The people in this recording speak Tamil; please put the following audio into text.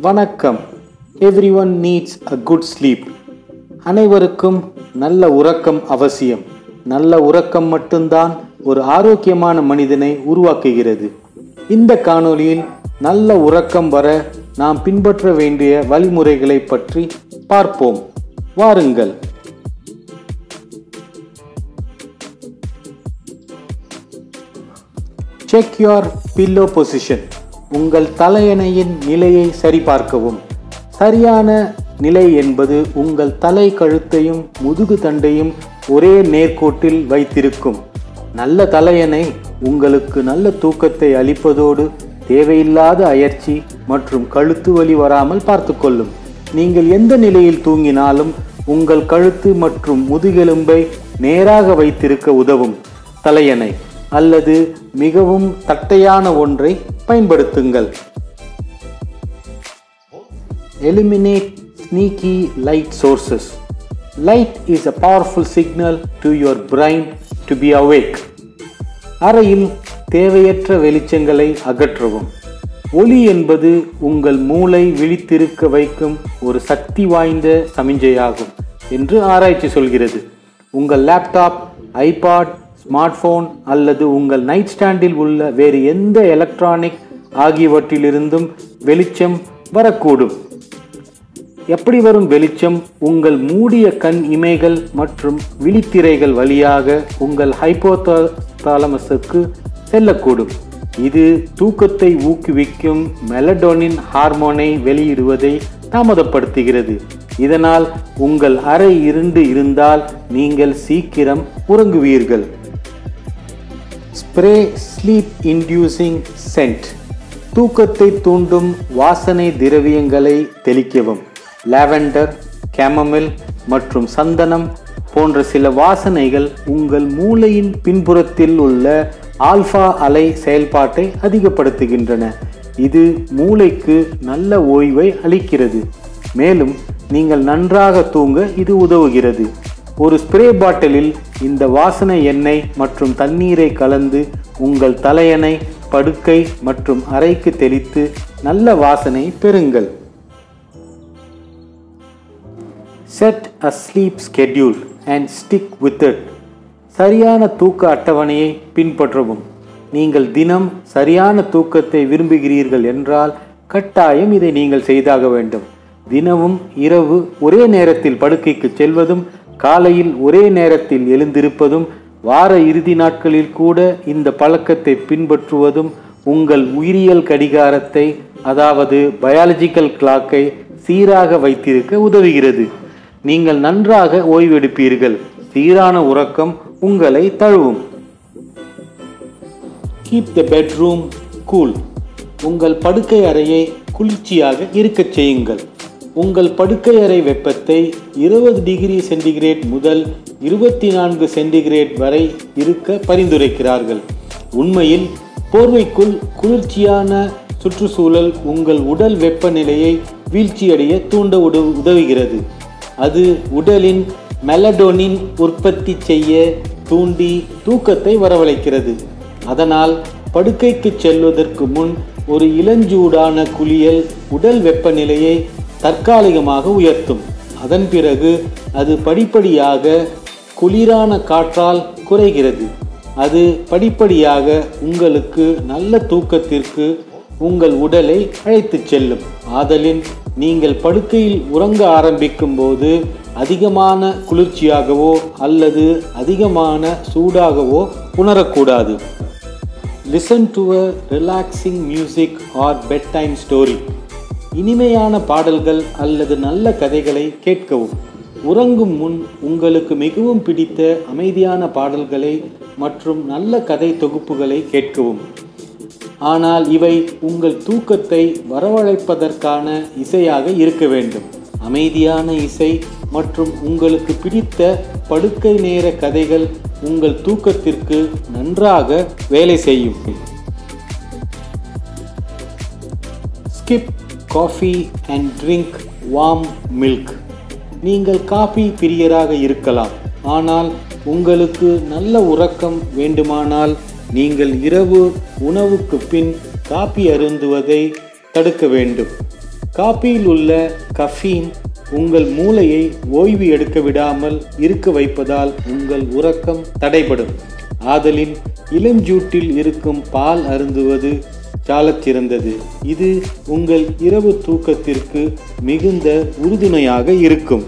வணக்கம். Everyone needs a good sleep அனைவருக்கும் நல்ல உறக்கம் அவசியம். நல்ல உறக்கம் மட்டும்தான் ஒரு ஆரோக்கியமான மனிதனை உருவாக்குகிறது. இந்த காணொளியில் நல்ல உறக்கம் வர நாம் பின்பற்ற வேண்டிய வழிமுறைகளை பற்றி பார்ப்போம். வாருங்கள். செக் யோர் பில்லோ பொசிஷன் உங்கள் தலையணையின் நிலையை சரிபார்க்கவும். சரியான நிலை என்பது உங்கள் தலை கழுத்தையும் முதுகு தண்டையும் ஒரே நேர்கோட்டில் வைத்திருக்கும். நல்ல தலையணை உங்களுக்கு நல்ல தூக்கத்தை அளிப்பதோடு தேவையில்லாத அயற்சி மற்றும் கழுத்து வலி வராமல் பார்த்துக்கொள்ளும். நீங்கள் எந்த நிலையில் தூங்கினாலும் உங்கள் கழுத்து மற்றும் முதுகெலும்பை நேராக வைத்திருக்க உதவும். தலையணை அல்லது மிகவும் தட்டையான ஒன்றை பயன்படுத்துங்கள். Eliminate sneaky light sources light is a powerful signal to your brain to be awake அறையில் தேவையற்ற வெளிச்சங்களை அகற்றவும். ஒளி என்பது உங்கள் மூளை விழித்திருக்க வைக்கும் ஒரு சக்தி வாய்ந்த சமிஞ்சையாகும் என்று ஆராய்ச்சி சொல்கிறது. உங்கள் லேப்டாப் ஐபாட் ஸ்மார்ட் ஃபோன் அல்லது உங்கள் நைட் ஸ்டாண்டில் உள்ள வேறு எந்த எலக்ட்ரானிக் ஆகியவற்றிலிருந்தும் வெளிச்சம் வரக்கூடும். எப்படி வரும் வெளிச்சம்? உங்கள் மூடிய கண் இமைகள் மற்றும் விழித்திரைகள் வழியாக உங்கள் ஹைப்போதாலமஸுக்கு செல்லக்கூடும். இது தூக்கத்தை ஊக்குவிக்கும் மெலடோனின் ஹார்மோனை வெளியிடுவதை தாமதப்படுத்துகிறது. இதனால் உங்கள் அறை இருண்டு இருந்தால் நீங்கள் சீக்கிரம் உறங்குவீர்கள். ஸ்ப்ரே ஸ்லீப் இன்டியூசிங் சென்ட் தூக்கத்தை தூண்டும் வாசனை திரவியங்களை தெளிக்கவும். லாவெண்டர் கேமமில் மற்றும் சந்தனம் போன்ற சில வாசனைகள் உங்கள் மூளையின் பின்புறத்தில் உள்ள ஆல்ஃபா அலை செயல்பாட்டை அதிகப்படுத்துகின்றன. இது மூளைக்கு நல்ல ஓய்வை அளிக்கிறது. மேலும் நீங்கள் நன்றாக தூங்க இது உதவுகிறது. ஒரு ஸ்ப்ரே பாட்டிலில் இந்த வாசனை எண்ணெய் மற்றும் தண்ணீரை கலந்து உங்கள் தலையணை படுக்கை மற்றும் அறைக்கு தெளித்து நல்ல வாசனை பெறுங்கள். Set a sleep schedule and stick with it சரியான தூக்க அட்டவணையை பின்பற்றவும். நீங்கள் தினம் சரியான தூக்கத்தை விரும்புகிறீர்கள் என்றால் கட்டாயம் இதை நீங்கள் செய்தாக வேண்டும். தினமும் இரவு ஒரே நேரத்தில் படுக்கைக்கு செல்வதும் காலையில் ஒரே நேரத்தில் எழுந்திருப்பதும் வார இறுதி நாட்களில் கூட இந்த பழக்கத்தை பின்பற்றுவதும் உங்கள் உயிரியல் கடிகாரத்தை அதாவது பயாலஜிக்கல் கிளாக்கை சீராக வைத்திருக்க உதவுகிறது. நீங்கள் நன்றாக ஓய்வெடுப்பீர்கள். சீரான உறக்கம் உங்களை தழுவும். கீப் த பெட்ரூம் கூல் உங்கள் படுக்கை அறையை குளிர்ச்சியாக இருக்கச் செய்யுங்கள். உங்கள் படுக்கை அறை வெப்பத்தை இருபது டிகிரி சென்டிகிரேட் முதல் இருபத்தி நான்கு சென்டிகிரேட் வரை இருக்க பரிந்துரைக்கிறார்கள். உண்மையில் போர்வைக்குள் குளிர்ச்சியான சுற்றுச்சூழல் உங்கள் உடல் வெப்பநிலையை வீழ்ச்சியடைய தூண்ட உத உதவுகிறது. அது உடலின் மெலடோனின் உற்பத்தி செய்ய தூண்டி தூக்கத்தை வரவழைக்கிறது. அதனால் படுக்கைக்கு செல்வதற்கு முன் ஒரு இளஞ்சூடான குளியல் உடல் வெப்பநிலையை தற்காலிகமாக உயர்த்தும். அதன் பிறகு அது படிப்படியாக குளிரான காற்றால் குறைகிறது. அது படிப்படியாக உங்களுக்கு நல்ல தூக்கத்திற்கு உங்கள் உடலை அழைத்துச் செல்லும். ஆதலின் நீங்கள் படுக்கையில் உறங்க ஆரம்பிக்கும் போது அதிகமான குளிர்ச்சியாகவோ அல்லது அதிகமான சூடாகவோ உணரக்கூடாது. Listen to a relaxing music or bedtime story இனிமையான பாடல்கள் அல்லது நல்ல கதைகளை கேட்கவும். உறங்கும் முன் உங்களுக்கு மிகவும் பிடித்த அமைதியான பாடல்களை மற்றும் நல்ல கதை தொகுப்புகளை கேட்கவும். ஆனால் இவை உங்கள் தூக்கத்தை வரவழைப்பதற்கான இசையாக இருக்க வேண்டும். அமைதியான இசை மற்றும் உங்களுக்கு பிடித்த படுக்கை நேர கதைகள் உங்கள் தூக்கத்திற்கு நன்றாக வேலை செய்யும். Skip. Coffee and drink warm milk நீங்கள் காஃபி பிரியராக இருக்கலாம். ஆனால் உங்களுக்கு நல்ல உறக்கம் வேண்டுமானால் நீங்கள் இரவு உணவுக்கு பின் காபி அருந்துவதை தடுக்க வேண்டும். காப்பியில் உள்ள கஃபீன் உங்கள் மூளையை ஓய்வு எடுக்க விடாமல் இருக்க வைப்பதால் உங்கள் உறக்கம் தடைபடும். ஆதலின் இளஞ்சூட்டில் இருக்கும் பால் அருந்துவது சாலச்சிறந்தது இது உங்கள் இரவு தூக்கத்திற்கு மிகுந்த உறுதுணையாக இருக்கும்.